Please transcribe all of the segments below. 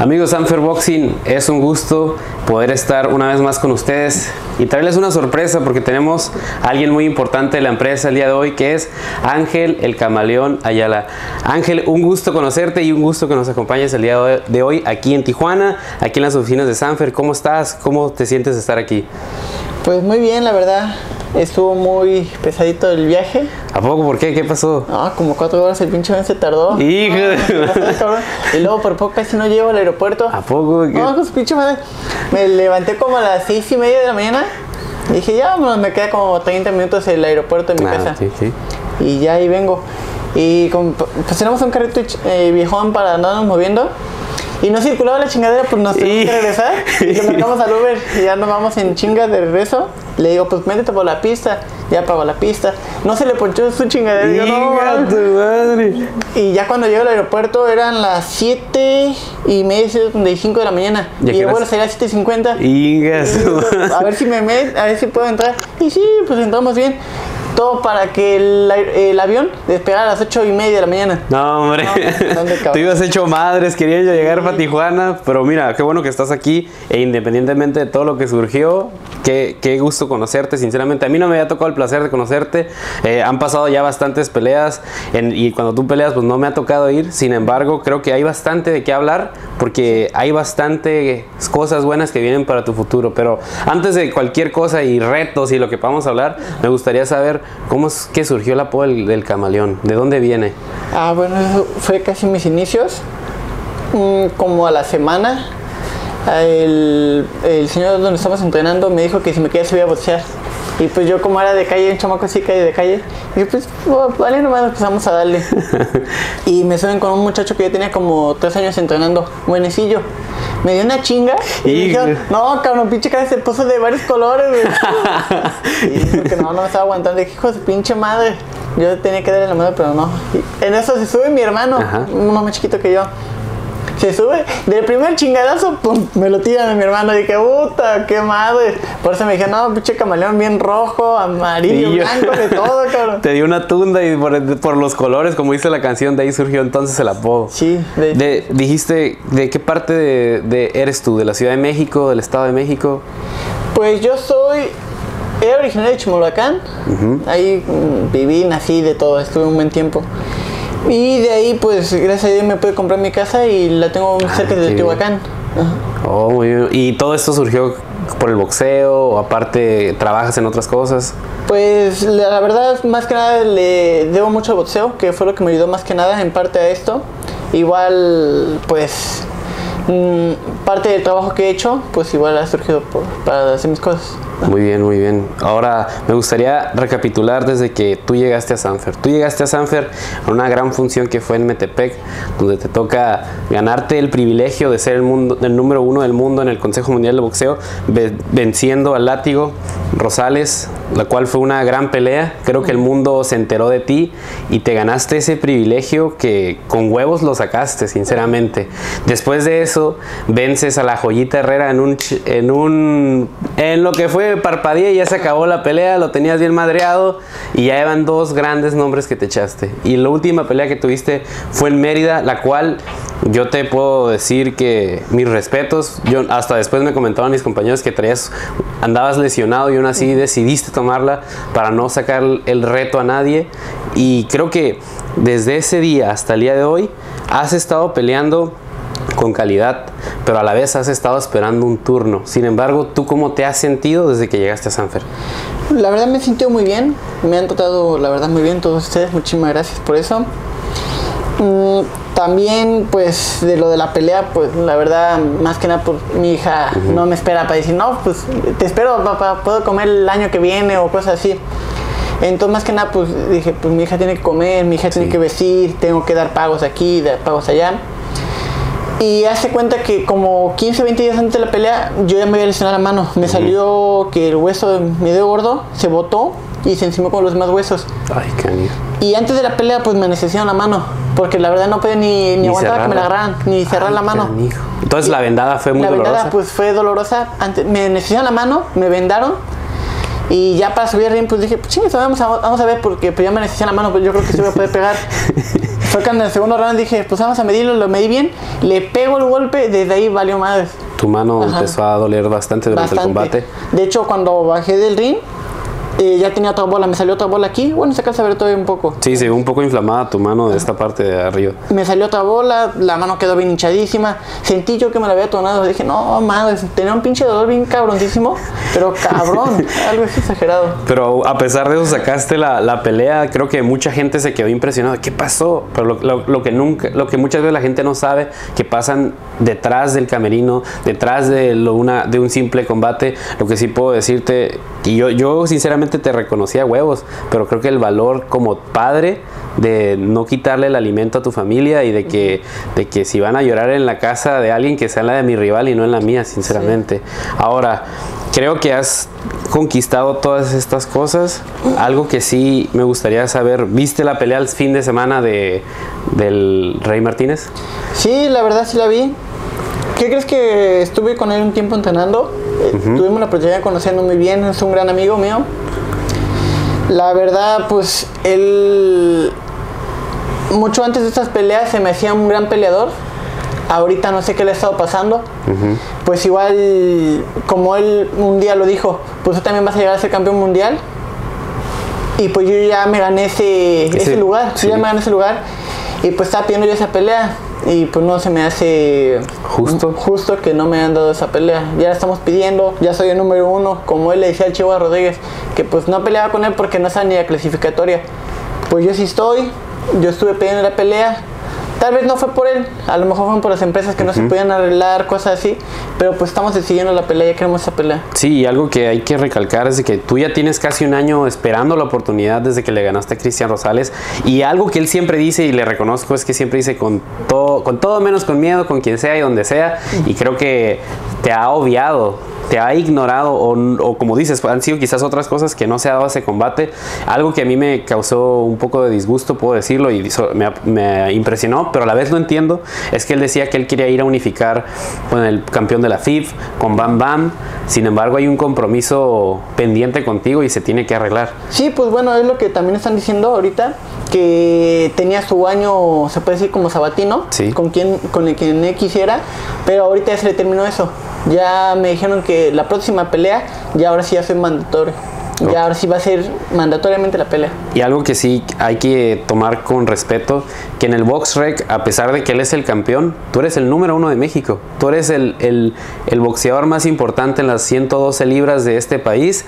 Amigos Sanfer Boxing, es un gusto poder estar una vez más con ustedes y traerles una sorpresa porque tenemos a alguien muy importante de la empresa el día de hoy que es Ángel el Camaleón Ayala. Ángel, un gusto conocerte y un gusto que nos acompañes el día de hoy aquí en Tijuana, aquí en las oficinas de Sanfer. ¿Cómo estás? ¿Cómo te sientes de estar aquí? Pues muy bien, la verdad. Estuvo muy pesadito el viaje. ¿A poco? ¿Por qué? ¿Qué pasó? Ah, como cuatro horas el pinche avión se tardó. Hijo de... Y luego por poco casi no llego al aeropuerto. ¿A poco? ¿Qué? No, pues pinche madre. Me levanté como a las seis y media de la mañana. Y dije, ya, bueno, me queda como 30 minutos el aeropuerto de mi Ah, casa. sí, sí. Y ya ahí vengo. Y con- pues tenemos un carrito eh, viejón para andarnos moviendo. Y no circulaba la chingadera, pues nos tuvimos Y- que regresar. Y le marcamos al Uber y ya nos vamos en chinga de regreso. Le digo, pues métete por la pista. Ya pagó la pista. No se le ponchó su chingadera. Y yo, no, tu madre. Y ya cuando llego al aeropuerto eran las 7 y media, 7.35 de la mañana. ¿Y a Y vuelo horas? sería 7.50. Hija su- A ver si me met, a ver si puedo entrar. Y sí, pues entramos bien. Todo para que el, el avión despegara a las 8 y media de la mañana. No, hombre. No. Tú ibas hecho madres, querían yo llegar para Tijuana, pero mira, qué bueno que estás aquí e independientemente de todo lo que surgió, qué, qué gusto conocerte, sinceramente. A mí no me había tocado el placer de conocerte. Eh, han pasado ya bastantes peleas en- y cuando tú peleas, pues no me ha tocado ir. Sin embargo, creo que hay bastante de qué hablar porque hay bastantes cosas buenas que vienen para tu futuro. Pero antes de cualquier cosa y retos y lo que a hablar, me gustaría saber cómo es que surgió el apodo del, del camaleón, de dónde viene. Ah, bueno, eso fue casi mis inicios. Mm, como a la semana, el, el señor donde estamos entrenando me dijo que si me quería subir a boxear. Y pues yo como era de calle, un chamaco así calle de calle, dije pues oh, vale nomás empezamos a darle. y me suben con un muchacho que yo tenía como tres años entrenando, buenecillo. Me dio una chinga y me Hijo. dijeron, no cabrón, pinche cara se puso de varios colores, güey. y dijo que no, no me estaba aguantando. Dije, hijo de pinche madre. Yo tenía que darle la mano, pero no. Y en eso se sube mi hermano, Ajá. uno más chiquito que yo. Se sube, del primer chingadazo, pum, me lo tiran a mi hermano. Dije, puta, qué madre. Por eso me dije, no, pinche camaleón bien rojo, amarillo, yo- blanco, de todo, cabrón. Te dio una tunda y por, por los colores, como dice la canción, de ahí surgió entonces el apodo. Sí, de, De- dijiste, ¿de qué parte de, de- eres tú? ¿De la Ciudad de México? ¿Del Estado de México? Pues yo soy. Era originario de Chimalhuacán. Ahí mm, viví, nací de todo, estuve un buen tiempo. Y de ahí, pues, gracias a Dios me pude comprar mi casa y la tengo cerca Ah, qué de. Tehuacán. Oh, muy bien. ¿Y todo esto surgió por el boxeo o aparte trabajas en otras cosas? Pues la, verdad, más que nada le debo mucho al boxeo, que fue lo que me ayudó más que nada en parte a esto. Igual, pues, mm, parte del trabajo que he hecho, pues igual ha surgido por- para hacer mis cosas. Muy bien, muy bien. Ahora me gustaría recapitular desde que tú llegaste a Sanfer. Tú llegaste a Sanfer a una gran función que fue en Metepec, donde te toca ganarte el privilegio de ser el, mundo, el número uno del mundo en el Consejo Mundial de Boxeo, ve- venciendo al látigo Rosales, la cual fue una gran pelea. Creo que el mundo se enteró de ti y te ganaste ese privilegio que con huevos lo sacaste, sinceramente. Después de eso, vences a la joyita Herrera en un, en un, en lo que fue y ya se acabó la pelea, lo tenías bien madreado y ya eran dos grandes nombres que te echaste. Y la última pelea que tuviste fue en Mérida, la cual yo te puedo decir que mis respetos, yo hasta después me comentaban mis compañeros que traías, andabas lesionado y aún así decidiste tomarla para no sacar el reto a nadie y creo que desde ese día hasta el día de hoy has estado peleando con calidad, pero a la vez has estado esperando un turno. Sin embargo, ¿tú cómo te has sentido desde que llegaste a Sanfer? La verdad me he sentido muy bien, me han tratado la verdad muy bien todos ustedes, muchísimas gracias por eso. Mm, también pues de lo de la pelea, pues la verdad más que nada por mi hija no me espera para decir, no, pues te espero papá, puedo comer el año que viene o cosas así. Entonces más que nada pues dije, pues mi hija tiene que comer, mi hija tiene Sí. que vestir, tengo que dar pagos aquí, dar pagos allá. Y hace cuenta que como 15, 20 días antes de la pelea, yo ya me había lesionado la mano. Me salió que el hueso de mi dedo gordo se botó y se encimó con los demás huesos. Ay, canijo. Y antes de la pelea, pues me necesitaron la mano. Porque la verdad no podía ni, ni, Ni aguantar que me la agarraran, ni cerrar Ay, la mano. canijo. Entonces la vendada fue muy la dolorosa. vendada pues fue dolorosa. Antes, me necesitaron la mano, me vendaron. Y ya para subir al ring, pues dije, pues chingues, vamos a, vamos a ver, porque pues ya me necesitan la mano, pues yo creo que se voy a poder pegar. Fue cuando en el segundo round dije, pues vamos a medirlo, lo medí bien, le pego el golpe, desde ahí valió madres. Tu mano Ajá. empezó a doler bastante durante Bastante. el combate. De hecho, cuando bajé del ring, eh, ya tenía otra bola, me salió otra bola aquí. Bueno, se alcanza a ver todavía un poco. Sí, se ve un poco inflamada tu mano de esta parte de arriba. Me salió otra bola, la mano quedó bien hinchadísima. Sentí yo que me la había tonado. Dije, no, madre, tenía un pinche dolor bien cabroncísimo, pero cabrón, algo es exagerado. Pero a pesar de eso sacaste la, la pelea, creo que mucha gente se quedó impresionada. ¿Qué pasó? Pero lo, lo- lo que nunca, lo que muchas veces la gente no sabe, que pasan detrás del camerino, detrás de, lo- una, de un simple combate, lo que sí puedo decirte, y yo, yo sinceramente te reconocía huevos, pero creo que el valor como padre de no quitarle el alimento a tu familia y de que, de que si van a llorar en la casa de alguien que sea la de mi rival y no en la mía, sinceramente. Ahora, creo que has conquistado todas estas cosas. Algo que sí me gustaría saber, ¿viste la pelea el fin de semana de, del Rey Martínez? Sí, la verdad sí la vi. ¿Qué crees que estuve con él un tiempo entrenando? Eh, Tuvimos la oportunidad de conocerlo muy bien, es un gran amigo mío. La verdad, pues él mucho antes de estas peleas se me hacía un gran peleador. Ahorita no sé qué le ha estado pasando. Pues igual, como él un día lo dijo, pues tú también vas a llegar a ser campeón mundial. Y pues yo ya me gané ese, ese, Ese- lugar, sí. yo ya me gané ese lugar. Y pues estaba pidiendo yo esa pelea. Y pues no se me hace Justo. justo que no me han dado esa pelea. Ya estamos pidiendo, ya soy el número uno. Como él le decía al Chihuahua Rodríguez, que pues no peleaba con él porque no está ni la clasificatoria. Pues yo sí estoy, yo estuve pidiendo la pelea. Tal vez no fue por él, a lo mejor fueron por las empresas que no se podían arreglar, cosas así. Pero pues estamos decidiendo la pelea, ya queremos esa pelea. Sí, y algo que hay que recalcar es de que tú ya tienes casi un año esperando la oportunidad desde que le ganaste a Cristian Rosales. Y algo que él siempre dice y le reconozco es que siempre dice con todo, con todo menos con miedo, con quien sea y donde sea. Y creo que te ha obviado, te ha ignorado, o, o como dices, han sido quizás otras cosas que no se ha dado ese combate. Algo que a mí me causó un poco de disgusto, puedo decirlo, y me, me impresionó, pero a la vez no entiendo, es que él decía que él quería ir a unificar con el campeón de la FIF, con Bam Bam. Sin embargo, hay un compromiso pendiente contigo y se tiene que arreglar. Sí, pues bueno, es lo que también están diciendo ahorita, que tenía su año, se puede decir como sabatino, Sí. con quien con el quien él quisiera, pero ahorita ya se le terminó eso. Ya me dijeron que la próxima pelea, ya ahora sí ya soy mandatorio. Ok. Ya ahora sí va a ser mandatoriamente la pelea. Y algo que sí hay que tomar con respeto, que en el Box Rec, a pesar de que él es el campeón, tú eres el número uno de México. Tú eres el, el- el boxeador más importante en las 112 libras de este país,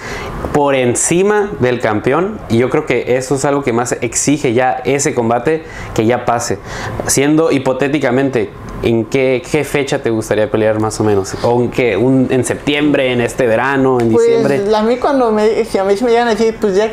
por encima del campeón. Y yo creo que eso es algo que más exige ya ese combate, que ya pase. Siendo hipotéticamente, ¿en qué, qué fecha te gustaría pelear más o menos? ¿O en qué? Un- ¿En septiembre, en este verano, en diciembre? Pues a mí cuando me, si a mí me llegan a decir, pues ya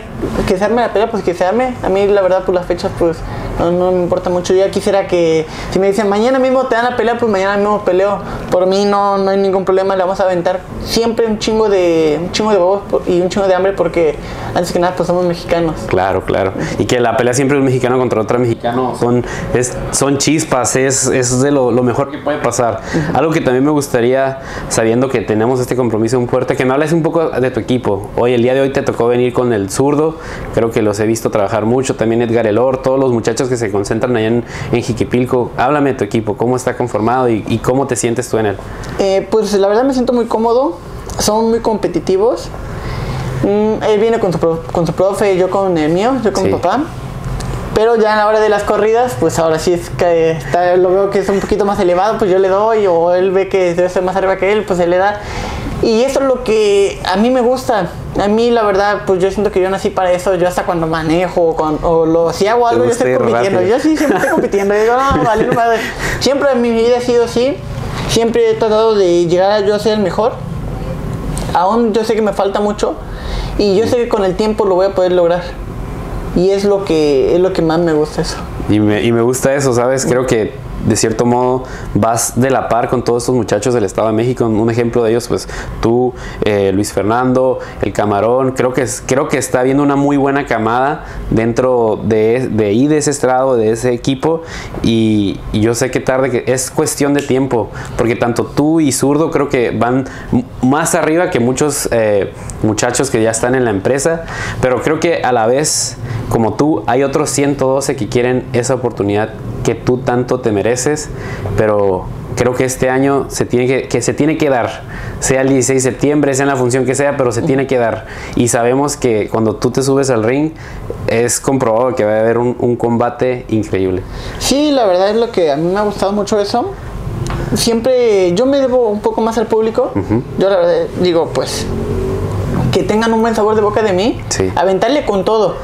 que se arme la pelea, pues que se arme. A mí la verdad, pues las fechas, pues no, no me importa mucho. Yo ya quisiera que, si me dicen mañana mismo te dan la pelea, pues mañana mismo peleo. Por mí no, no hay ningún problema, le vamos a aventar siempre un chingo de, un chingo de por- y un chingo de hambre porque antes que nada, pues somos mexicanos. Claro, claro. Y que la pelea siempre de un mexicano contra otro mexicano son, es, son chispas, es, es de lo, lo mejor que puede pasar. Algo que también me gustaría, sabiendo que tenemos este compromiso en puerta, que me hables un poco de tu equipo. Hoy, el día de hoy te tocó venir con el zurdo, creo que los he visto trabajar mucho, también Edgar Elor, todos los muchachos que se concentran allá en, en Jiquipilco. Háblame de tu equipo, cómo está conformado y, y cómo te sientes tú en él. Eh, pues la verdad me siento muy cómodo, son muy competitivos. Mm, él viene con su, pro- con su profe, yo con el mío, yo con Sí. mi papá. Pero ya en la hora de las corridas, pues ahora sí es que está- lo veo que es un poquito más elevado, pues yo le doy, o él ve que debe ser más arriba que él, pues él le da. Y eso es lo que a mí me gusta. A mí, la verdad, pues yo siento que yo nací para eso. Yo hasta cuando manejo o, cuando- o lo, si hago algo, yo estoy compitiendo. rápido. Yo sí siempre estoy compitiendo. Yo digo, no, vale, madre. Siempre en mi vida ha sido así. Siempre he tratado de llegar a yo a ser el mejor. Aún yo sé que me falta mucho. Y yo sé que con el tiempo lo voy a poder lograr. Y es lo que, es lo que más me gusta eso. Y me, y me gusta eso, ¿sabes? Creo que de cierto modo vas de la par con todos estos muchachos del Estado de México. Un ejemplo de ellos, pues tú, eh, Luis Fernando, el Camarón. Creo que, creo que está habiendo una muy buena camada dentro de, de de ese estrado, de ese equipo. Y, yo sé que tarde, que es cuestión de tiempo, porque tanto tú y Zurdo creo que van más arriba que muchos eh, muchachos que ya están en la empresa. Pero creo que a la vez, como tú, hay otros 112 que quieren esa oportunidad que tú tanto te mereces, pero creo que este año se tiene que, que, se tiene que dar, sea el 16 de septiembre, sea en la función que sea, pero se tiene que dar. Y sabemos que cuando tú te subes al ring, es comprobado que va a haber un, un combate increíble. Sí, la verdad es lo que a mí me ha gustado mucho eso. Siempre yo me debo un poco más al público. Yo la verdad digo, pues, que tengan un buen sabor de boca de mí, Sí. aventarle con todo.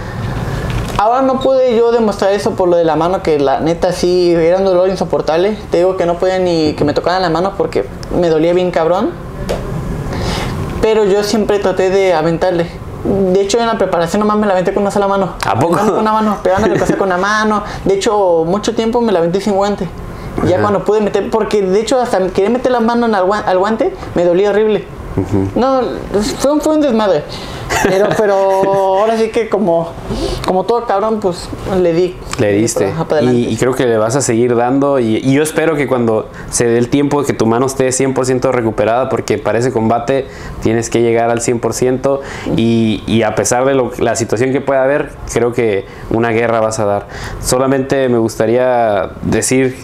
Ahora no pude yo demostrar eso por lo de la mano, que la neta sí era un dolor insoportable. Te digo que no podía ni que me tocaran la mano porque me dolía bien cabrón. Pero yo siempre traté de aventarle. De hecho, en la preparación nomás me la aventé con una sola mano. ¿A poco? Con una mano, pegando el con una mano. De hecho, mucho tiempo me la aventé sin guante. Ya Ajá. cuando pude meter, porque de hecho hasta quería meter la mano en al, guan- al guante, me dolía horrible. No, fue un, fue un desmadre. Pero, pero ahora sí que como, como todo cabrón, pues le di. Le diste. Y, y creo que le vas a seguir dando. Y, y yo espero que cuando se dé el tiempo que tu mano esté 100% recuperada, porque para ese combate tienes que llegar al 100%. Y, y a pesar de lo- la situación que pueda haber, creo que una guerra vas a dar. Solamente me gustaría decir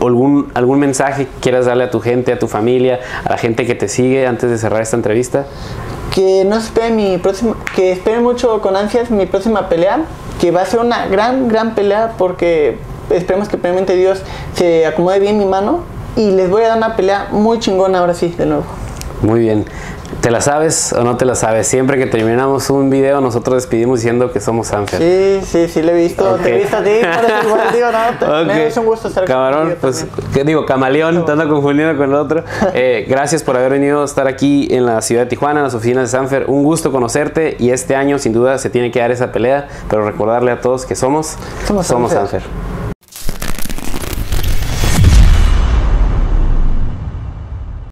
algún, algún mensaje que quieras darle a tu gente, a tu familia, a la gente que te sigue antes de cerrar esta entrevista. que no esperen mi próxima, que esperen mucho con ansias mi próxima pelea, que va a ser una gran, gran pelea porque esperemos que primeramente Dios se acomode bien mi mano y les voy a dar una pelea muy chingona ahora sí, de nuevo. Muy bien. ¿Te la sabes o no te la sabes? Siempre que terminamos un video, nosotros despedimos diciendo que somos Sanfer. Sí, sí, sí, lo he visto, Ok. te he visto a ti, por digo, no, te- Ok. me es un gusto estar Camarón, pues. ¿qué digo? Camaleón, te ando confundiendo con el otro. Eh, gracias por haber venido a estar aquí en la ciudad de Tijuana, en las oficinas de Sanfer. Un gusto conocerte y este año, sin duda, se tiene que dar esa pelea, pero recordarle a todos que somos, Somos Sanfer. Sanfer.